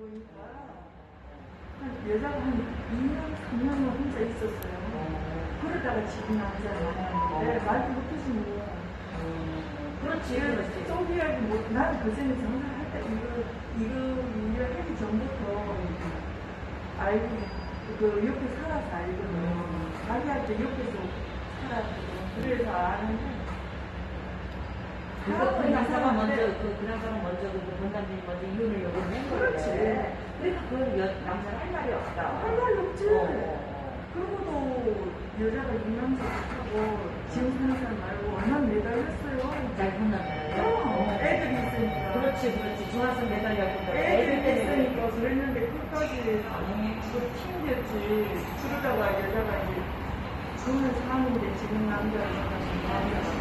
보니까 한 여자가 한 2년, 3년은 혼자 있었어요. 그러다가 지금 남자를 만났는데 말도 못하시니 그렇지, 그렇지. 소비하기 못, 나는 그 전에 장사할 때 이거, 이거 일을 하기 전부터 알고, 그 옆에 살아서 알거든. 자기한테 옆에서 살았거든. 그래서 아는데. 그래서 그 남자가 먼저, 그, 그 남자가 먼저, 그 본담님이 먼저 이혼을 거예요. 그렇지. 그러니까 그 여, 남자는 할 말이 없다. 할 말이 없지. 어, 어, 그러고도 여자가 이남자 하고 지금 사는 사람 말고 얼마나 매달렸어요. 어. 남자예요. 어, 애들이 있으니까. 그렇지, 그렇지. 좋아서 매달렸고. 애들이 있으니까 그랬는데 끝까지 아니, 그거 힘들지. 그러다가 여자가 이제 그걸 사는데 지금 남자가 마음이 없어.